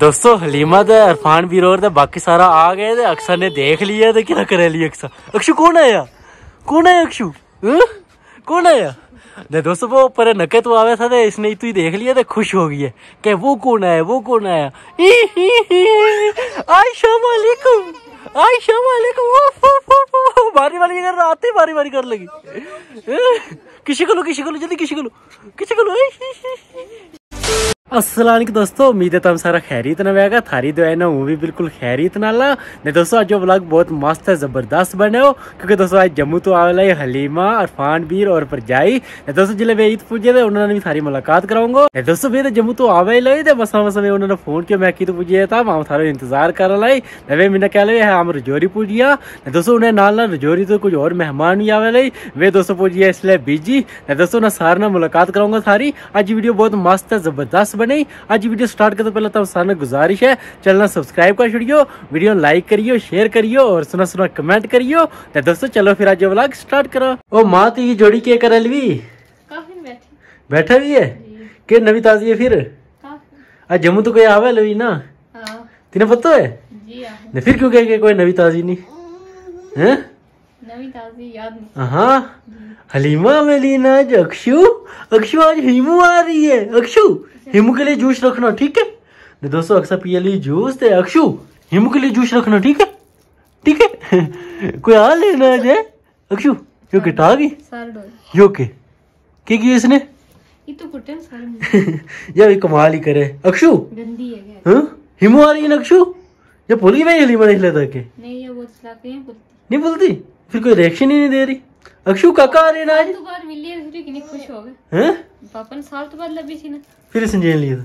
दोस्तों, हलीमा ते इरफान भी और बाकी सारा आ गए थे अक्सर ने देख लिया तो क्या करे लिया अक्सर अक्षु कौन आया? कौन आया अक्षु कौन आया? ने दोस्तों, वो पर नके तो आवे था इसने तू ही देख लिया तो खुश हो गई है। कि वो कौन आया, वो कौन आया? आयशा वालेकुम। आयशा वालेकुम। बारी बारी कर आते बारी बारी कर लगी। किसी को लो, किसी को लो, जल्दी किसी को लो। किसी को लो। असलम दोस्तों, उम्मीद है तुम सारा खैरियत ना वेगा थारी दुआ ना, वो भी बिल्कुल खैरियत ने दोस्तों, आज जो ब्लॉग बहुत मस्त है, ज़बरदस्त बने हो। क्योंकि दोस्तों, आज जम्मू तो आवे लाई हलीमा, अरफान बीर और परजाई। दोस्तों, ज़िले वे ईद पूजे थे उन्होंने भी सारी मुलाकात कराऊँगा। दोस्तों, भी जम्मू तो आवे लाई थे बस बस में उन्होंने फ़ोन किया, मैं की तो पूजे था वहाँ थारो इंतज़ार कर लाई वे मैंने कह लिया हम रजौरी पूजिया। दोस्तों, उन्हें नाल ना रजौरी तो कुछ और मेहमान भी आवे लाई वे दोस्तों, पूजिया इसलिए बिज़ी। दोस्तों ना सारे ना मुलाकात कराऊँगा सारी आज वीडियो बहुत मस्त है, ज़बरदस्त बने। आज वीडियो स्टार्ट करते पहले तो सारे गुजारिश है। चैनल सब्सक्राइब कर छड़ियो वीडियो लाइक करियो शेयर करियो और सुना सुना कमेंट करियो। तो दोस्तों चलो फिर आज व्लॉग स्टार्ट करो। ओ माँ तो ये जोड़ी के कर लवी बैठा। भी है? के नवी ताजी है फिर? आज जम्मू तो कोई आवे लवी ना? तेने पता है? ने फिर क्यों कह के कोई नवी ताजी नहीं? है? नवी ताजी याद नहीं। हाँ हलीमा मेलीना आज अक्षु? अक्षु आज हिमू आ रही है। अक्षु? हिमू के लिए जूस रखना ठीक है? दोस्तों अक्सर पिए लिए जूस थे अक्षु हिमू के लिए जूस रखना ठीक है? ठीक है? कोई आ लेना है? अक्षु यो के? गई यो के? के की इसने? ये तो सारे या कमाल ही करे। अक्षु? गंदी है क्या हाँ? हिमू आ रही है अक्षु? ये भूल गई मैं हलीमा नहीं लेता के। नहीं ये बहुत चलाते हैं बोलती नहीं बोलती फिर कोई रिएक्शन ही नहीं दे रही। अक्षु काका आ रही ना आज तो बार मिली है फिर कितनी खुश हो गए। हैं? पापा ने साल तो बाद लभी थी ना। फिर संजय लिया था।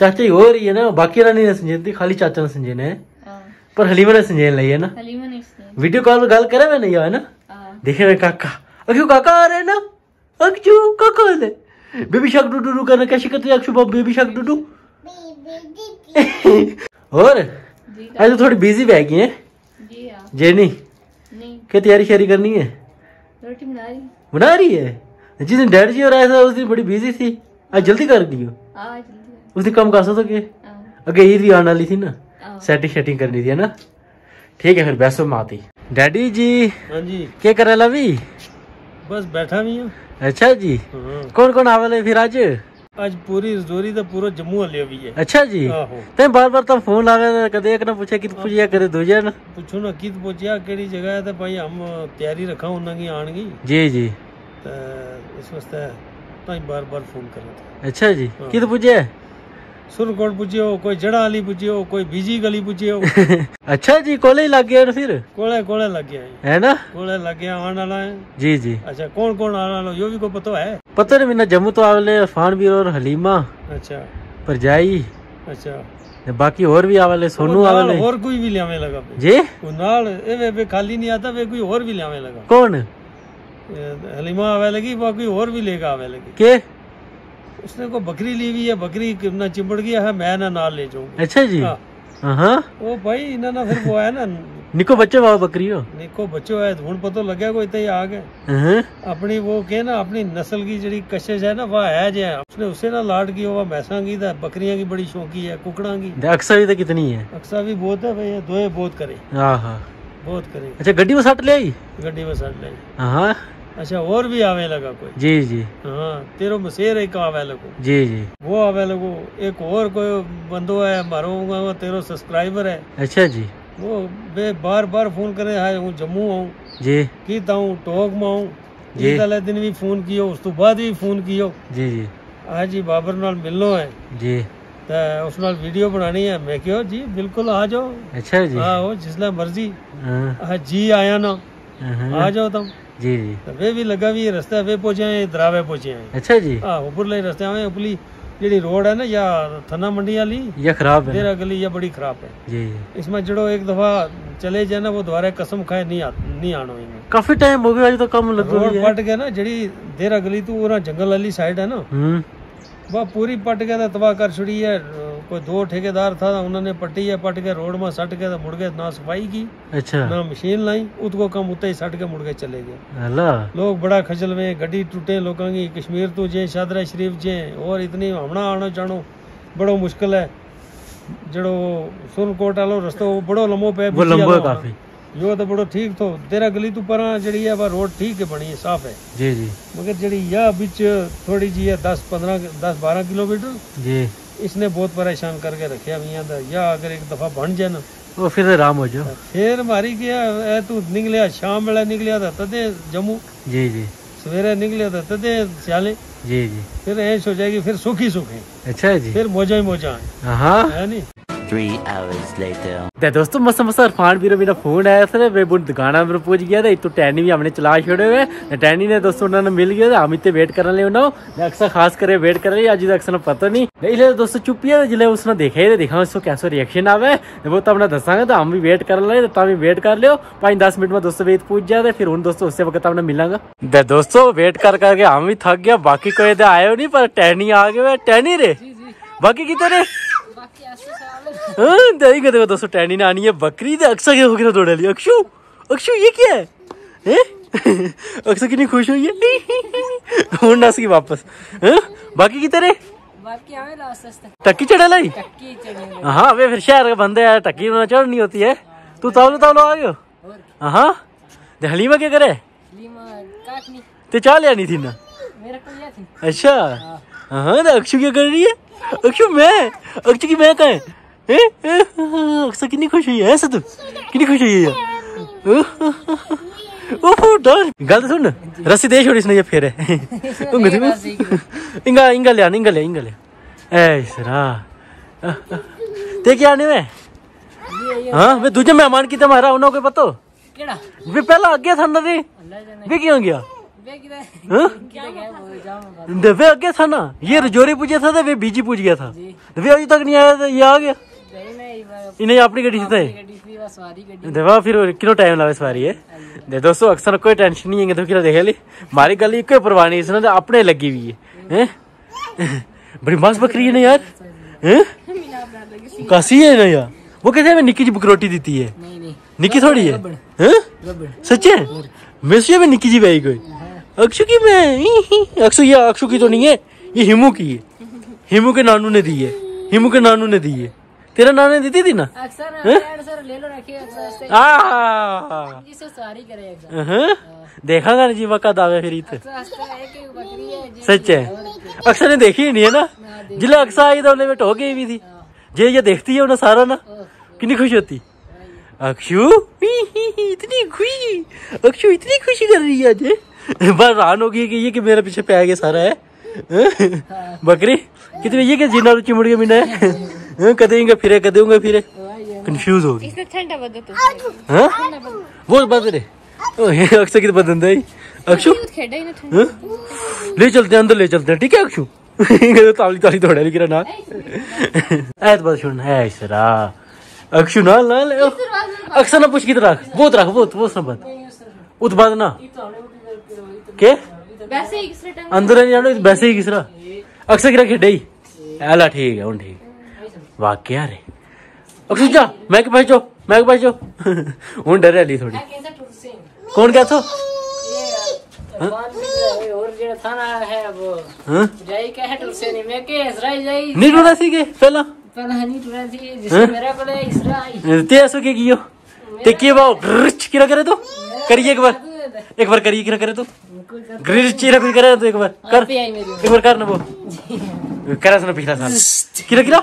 चाचा ही हो रही है ना बाकी रानी ने संजय थी खाली चाचा ने संजय ने हाँ। पर हलीमा ने संजय लाई है ना। हलीमा ने वीडियो कॉल में गल करे मैं नहीं है ना? हाँ। देखे मैं काका। अक्षु काका आ रहे हैं ना? अक्षु काका आ रहे बेबी शाक डूडू डू करना कैसे करते अक्षु बाबू? बेबी शाक डूडू? और? आज तो थोड़ी बिज़ी बह गई है। जी हाँ। नहीं। क्या तैयारी शैयारी करनी है? रोटी बना रही। बना रही है? जिस दिन डैड जी और आया था उस दिन बड़ी बिज़ी थी। आज जल्दी कर दियो हाँ? उस दिन कम कर सो के? अगे ईद भी आने वाली थी ना? सेटिंग शेटिंग करनी थी है ना? ठीक है फिर बैसो माती डैडी जी हाँ जी। क्या करे ला भी बस बैठा भी हूँ। अच्छा जी। हाँ। कौन कौन आवे फिर आज? आज पूरी रजौरी तो पूरा जम्मू हलिया भी है अच्छा जी आहो ते बार बार तो फ़ोन आवे कदे एक ना पूछे कि पूछिया करे दूजे ना पुछो ना कित पहुंचिया केड़ी जगह है तो भाई हम तैयारी रखा उन्होंने की आन की जी जी तो इस वास्ते ताई बार बार फ़ोन कर रहा हाँ। सुरकोट पूछियो कोई जड़ा वाली पूछियो कोई बीजी गली पूछियो अच्छा जी कोले लग गया फिर? कोले कोले लग गया है ना? कोले लग गया आने वाला है। जी जी। अच्छा कौन कौन आने वाला यो भी को पता है? पता नहीं मैंने जम्मू तो आवे इरफान भी और हलीमा अच्छा। परजाई अच्छा। बाकी और भी आवे सोनू वो और कोई भी लियावे लगा जी? नाल ए वे, खाली नहीं आता वे कोई और भी लियावे लगा। कौन? हलीमा आवे लगी कोई और भी लेकर आवे लगी। के? उसने को बकरी ली हुई है बकरी ना चिमड़ गया है मैं ना नाल ले जाऊँगी अच्छा जी। हाँ। हाँ ओ भाई इन्हें ना फिर वो है ना निको बच्चे बाबा बकरी हो निको बच्चो है हूँ पता लग्या कोई तई आ गए। हाँ। अपनी वो के ना अपनी नस्ल की जड़ी कशिश है ना वह है जे उसने उससे ना लाड की वह भैंसा की था बकरियाँ की बड़ी शौकी है कुकड़ा की। अक्सा भी तो कितनी है? अक्सा भी बहुत है भाई दोए बहुत करे। हाँ हाँ बहुत करे। अच्छा गड्डी में सट ले आई? गड्डी में सट ले हाँ अच्छा और भी आवे लगा कोई? जी जी। हाँ तेरो मसेर एक आवे लगो। जी जी। वो आवे लगो एक और कोई बंदो है मारो वो तेरो सब्सक्राइबर है। अच्छा जी। वो वे बार बार फ़ोन करे हाय हूँ जम्मू आऊँ। जी। कीता हूँ टोक में आऊँ। जी। ईद दिन भी फ़ोन कियो उस तो बाद भी फ़ोन कियो। जी जी। आज जी बाबर नाल मिलनो है। जी। ते उस नाल वीडियो बनानी है। मैं क्यों जी बिल्कुल आ जाओ। अच्छा जी। आओ जिसले मर्ज़ी। हाँ, जी आया ना। हाँ, आ जाओ तुम। जी जी ते वे भी लगा भी रास्ते वे पहुँचे हैं दरावे पहुँचे हैं अच्छा जी हाँ ऊपरले रास्ते आए उपली जेडी रोड है ना या थना मंडी वाली ये खराब है देरा गली या बड़ी खराब है जी जी इसमें जड़ो एक दफ़ा चले जाए ना वो दोबारा कसम खाए नहीं आ, नहीं आनो इनमें काफ़ी टाइम हो गया आज तो कम लग रोड रही है पट के ना जड़ी देरा गली तू और जंगल वाली साइड है ना हम्म वह पूरी पट के तो तबाह कर छुड़ी है कोई दो ठेकेदार था उन्होंने पट्टी है पट के रोड में सट के तो मुड़ गए ना सफ़ाई की अच्छा। ना मशीन लाई उसको कम उतना ही सट के मुड़ के चले गए। लोग बड़ा खजल में गड्डी टूटे लोगों की कश्मीर तो जे शादरा शरीफ जे और इतनी हमना आना जानो बड़ो मुश्किल है। जड़ो सुरकोट वालो रस्तो बड़ो लंबो पे वो लंबो है काफ़ी। यो तो बड़ो ठीक तो तेरा गली तो पर जड़ी है रोड ठीक है बनी है साफ़ है। जी जी। मगर जड़ी यह बिच थोड़ी जी है दस पंद्रह दस बारह किलोमीटर। जी। इसने बहुत परेशान करके रखे मियाँ या अगर एक दफ़ा बन जाए ना तो फिर आराम हो जाओ। फिर मारी गया तू निकलिया शाम वेला निकलिया था तदे जम्मू। जी जी। सवेरे निकलिया था तदे सियाले। जी जी। फिर ऐश हो जाएगी फिर सुखी सुखी। अच्छा है जी। फिर मौजा ही मौजा है। हाँ। है नी? Three hours later. दोस्तों मसा मसा इरफान भीर मेरा फ़ोन आया सर मैं बुन गाना पर पहुँच गया था इतों टैनी भी हमने चला छोड़े हुए टैनी ने दोस्तों उन्होंने मिल गया था हम इतने वेट करने लगे उन्होंने अक्सर खास करके वेट कर रही तो अक्सर पता नहीं इसलिए दोस्तों चुपी है जल्द उसने देखा ही देखा उसको कैसे रिएक्शन आवे वो तो अपने दसागे तो हम भी वेट कर रहे तो भी वेट कर लियो पाँच दस मिनट में दोस्तों वेट पूछ जाए फिर हूँ दोस्तों उससे वक्त अपना मिलांगा दोस्तों वेट कर करके हम भी थक गया बाकी कोई तो आयो नहीं पर टैनी आ गए टैनी रे बाकी कितने हाँ, का देखो दोस्तों टैनी ने आनी है बकरी तो अक्सर के होकर दौड़ा लिया अक्षु अक्षु ये क्या है हैं? अक्सर कितनी खुश हुई है और नास की वापस हैं? बाकी की तक टक्की चढ़ा लाई हाँ वे फिर शहर के बंदे यार टक्की में चढ़नी होती है तू तावलो तावलो आ गयो हाँ हलीमा क्या करे ते चाह ले आनी थी ना मेरा को थी अच्छा हाँ तो अक्षु क्या कर रही है? अक्षु मैं? अक्षु की मैं कहा है? अक्षु कितनी खुश हुई है ऐसा तू? कितनी खुश हुई है ओह डर। गल तो सुन रस्सी दे छोड़ी इसने ये फिर। इंगा इंगा ले इंगा ले इंगा ले। ऐ सरा। ते क्या आने में? हाँ वे दूजे मेहमान की तुम्हारा उन्होंने कोई पता वे पहला आगे था ना अल्लाह वे क्यों गया? वे किधर हाँ? गया दे था ना। ये रजौरी पूछा था तो वे बीजी पूछ गया था। वे अभी तक नहीं आया तो ये आ गया। नहीं नहीं इन्हें अपनी गड्डी से थे। थी देवा फिर किलो टाइम लगा सवारी है दे दोस्तों अक्सर कोई टेंशन नहीं है तो किलो देख ली। मारी गल एक परवाह नहीं इसने तो अपने लगी हुई है। बड़ी मस्त बकरी है ना यार? कासी है ना यार। वो कहते हैं निक्की जी बकरोटी देती है। निक्की थोड़ी है? सच्चे मैं सोचा मैं निक्की जी भाई कोई अक्षु की मैं। अक्षु ये अक्षु की तो नहीं है ये हिमू की है। हिमू के नानू ने दी है हिमू के नानू ने दी है। तेरा नानू ने? दी थी, थी ना अक्सर? देखा ना जी वक़्त आवे फिर इतने अक्सर हंसता कि बकरी है जी। सच है? अक्सर ने देखी ही नहीं है ना? ज़िले अक्सर आई तो उन्हें गई भी थी। जे ये देखती है उन्हें सारा ना कितनी खुशी होती? अक्षु? इतनी खुशी अक्षु इतनी खुशी कर रही है आज। बस रान हो गई कि ये कि मेरे पीछे पे आ गया सारा है। हाँ? बकरी? कितने ये कि जिना चिमड़ के मिना है? हाँ, कदे इंगे फिरे कदे उंगे फिरे? कंफ्यूज होगी इसने ठंडा बदल तो। हाँ? वो बात रे। ओए, अक्षु की तो दे। अक्षु? ही हाँ? ले चलते हैं अंदर ले चलते हैं ठीक है अक्षु? तो ताली ताली थोड़ा लिख रहा ना। ऐ तो बात सुन है सरा। अक्षु ना ना ले। अक्सर ना पूछ की तरह बहुत रख बहुत बहुत ना बात। उत बात ना। के? ही अंदर नहीं जानो वैसे ही किसरा अक्सर किरा खेडे ही। एला ठीक है उन ठीक। वाकया रे अक्षु जा मैं के पास मैं के पास उन डर रही थोड़ी। कौन क्या है? हाँ है? से नहीं। मैं के नहीं टूटा सी के पहला। पहला नहीं टूटा थी जिससे मेरा को ले इसराई ते ऐसा क्या कियो? ते किए बाओ ग्रिच किरा करे तो? करिए एक बार। एक बार करिए किरा करे तो। ग्रिच चिरा भी करे तो एक बार कर। पे एक बार कर ना वो। करा सुना पिछला साल। किरा किरा।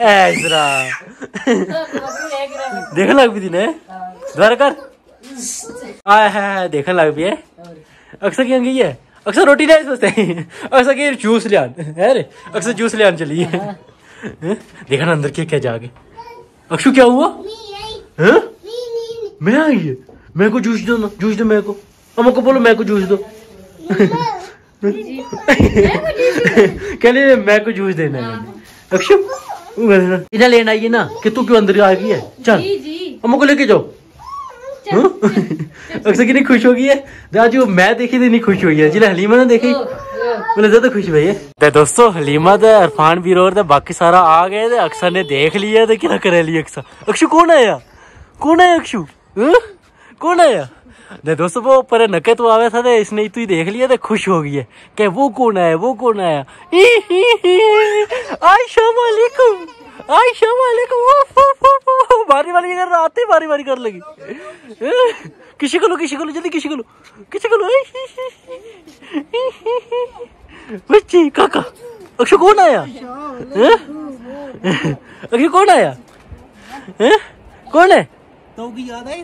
ऐसरा देखने लग भी थी ने? दोबारा कर। आय है देखने लग भी है। अक्सर क्या गई है? अक्सर रोटी नहीं सोचते अक्सर के जूस ले आन। है रे? अक्सर जूस ले आन चली। है हैं? देखा ना अंदर क्या क्या जाके अक्षु क्या हुआ? मैं आई है? मेरे को जूस दो ना जूस दो मेरे को। अम्मा को बोलो मेरे को जूस दो। कहने मैं को जूस देना है। अक्षु इन्हें लेना आइए ना कि तू क्यों अंदर आ गई है? चल। अम्मा को लेके जाओ। हाँ? अक्सर कितनी खुश हो गई है? आज वो मैं देखी थी नहीं खुश हुई है। ज़िले हलीमा ने देखी बोले ज़्यादा खुश हुई है। ते दोस्तों हलीमा ते इरफान भी और ते बाकी सारा आ गए ते अक्सर ने देख लिया ते क्या करे लिया अक्सर। अक्षु कौन आया? कौन आया अक्षु हाँ? कौन आया ले दोस्तों वो ऊपर नके तो आवे था इसने तू ही देख लिया ते खुश हो गई है। कि वो कौन आया वो कौन आया आयशा वालेकुम आयशा उफ, उफ, बारी बारी कर रहा आते बारी बारी कर लगी। किसी को लो किसी को लो जल्दी किसी को लो। किसी को लो बच्ची काका अक्षय कौन आया? हैं? अक्षय कौन आया? कौन है? तो याद आई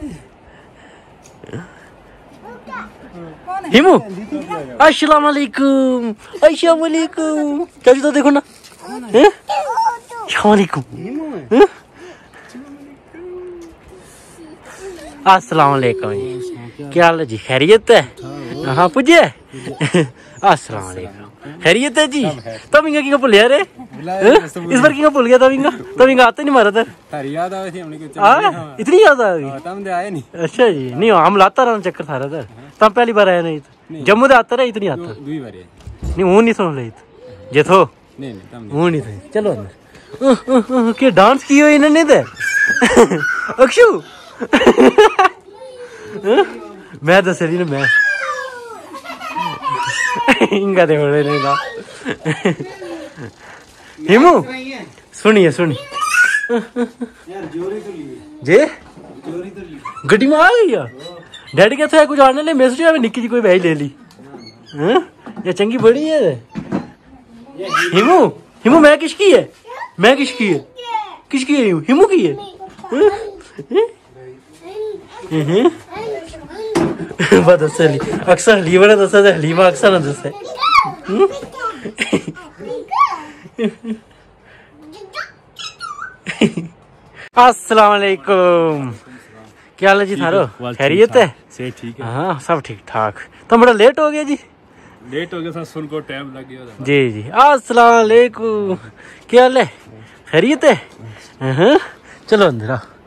हिमू अस्सलाम वालेकुम अस्सलाम वालेकुम तो देखो ना वालेकुम अस्सलाम वालेकुम। क्या हाल है जी खैरियत है हाँ पुजे अस्सलाम वालेकुम खैरियत है जी तब इंगा की भूल रे? इस बार भूल गया? तब इंगा तब इंगा आते नहीं मारा था। तारी याद आवे थी हमने कुछ हाँ। इतनी याद आ गई तम दे आए नहीं। अच्छा जी नहीं हम लाता रहा चक्कर था रहा था। तब पहली बार आया नहीं। जम्मू से आता रहा इतनी आता दुई बारी नहीं वो नहीं सुन रही जे थो नहीं नहीं तम वो नहीं थे। चलो अंदर। के डांस हो इन्होंने तो अक्षु। मैं दस रही ना मैं। इनका दे बड़े नहीं ना। हिमू? सुनिए। सुनिए जे? गड्डी में आ गई यार? डैडी कहते हैं कुछ आने ले मैसेज आवे निक्की जी कोई वही ले ली। हैं? ये चंगी बड़ी है। हिमू? हिमू मैं किसकी है? मैं किसकी है? किसकी है हिमू? की है? हैं? हैं? दस अक्सर हली बड़ा दस हलीमा अक्सर ना दस अस्सलाम वालेकुम क्या हाल है जी थारो? खैरियत है? से ठीक है। हाँ सब ठीक ठाक। तो बड़ा लेट हो गया जी? लेट हो गया सर सुन को टाइम लग गया जी जी। अस्सलाम वालेकुम क्या हाल है? खैरियत है? हाँ चलो अंदर आओ।